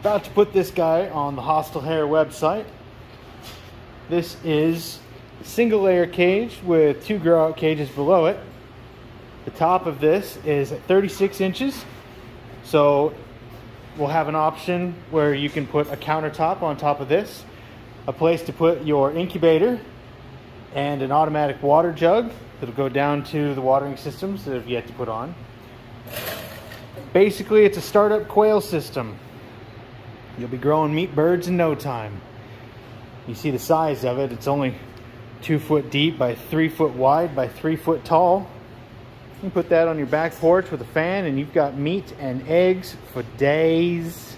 About to put this guy on the Hostile Hare website. This is single layer cage with two grow out cages below it. The top of this is 36 inches. So we'll have an option where you can put a countertop on top of this, a place to put your incubator, and an automatic water jug that'll go down to the watering systems that have yet to put on. Basically, it's a startup quail system. You'll be growing meat birds in no time. You see the size of it, it's only two foot deep by three foot wide by three foot tall. You can put that on your back porch with a fan and you've got meat and eggs for days.